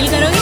Álvaro